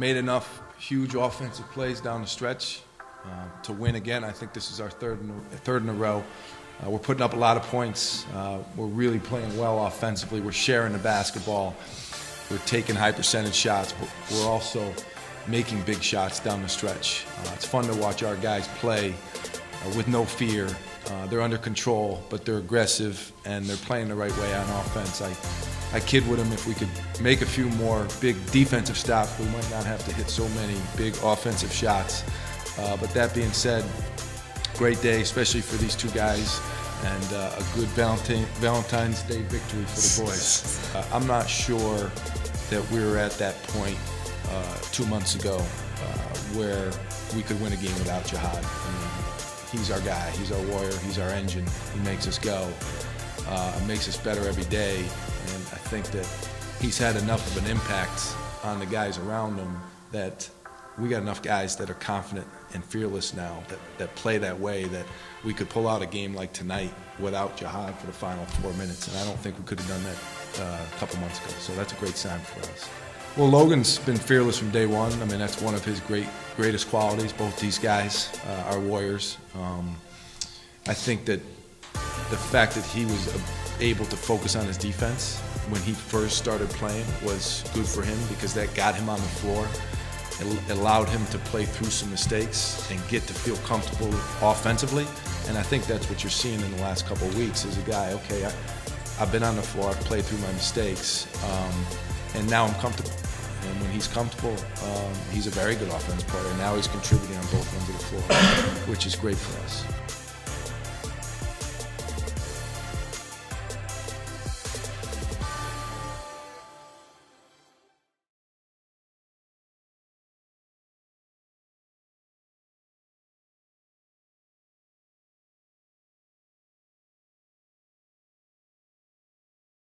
made enough huge offensive plays down the stretch uh, to win again. I think this is our third in a, third in a row. Uh, we're putting up a lot of points. Uh, we're really playing well offensively. We're sharing the basketball. We're taking high percentage shots, but we're also making big shots down the stretch. Uh, it's fun to watch our guys play uh, with no fear. Uh, they're under control, but they're aggressive and they're playing the right way on offense. I, I kid with them if we could make a few more big defensive stops, we might not have to hit so many big offensive shots. Uh, but that being said, great day, especially for these two guys, and uh, a good Valentine, Valentine's Day victory for the boys. Uh, I'm not sure that we were at that point uh, two months ago uh, where we could win a game without Jihad. I mean, he's our guy, he's our warrior, he's our engine. He makes us go, uh, makes us better every day, and I think that he's had enough of an impact on the guys around him that we got enough guys that are confident and fearless now that, that play that way that we could pull out a game like tonight without Jihad for the final four minutes. And I don't think we could have done that uh, a couple months ago. So that's a great sign for us. Well, Logan's been fearless from day one. I mean, that's one of his great, greatest qualities. Both these guys uh, are warriors. Um, I think that the fact that he was able to focus on his defense when he first started playing was good for him because that got him on the floor. It allowed him to play through some mistakes and get to feel comfortable offensively. And I think that's what you're seeing in the last couple of weeks is a guy, okay, I, have been on the floor, I've played through my mistakes, um, and now I'm comfortable. And when he's comfortable, um, he's a very good offense player. Now he's contributing on both ends of the floor, which is great for us.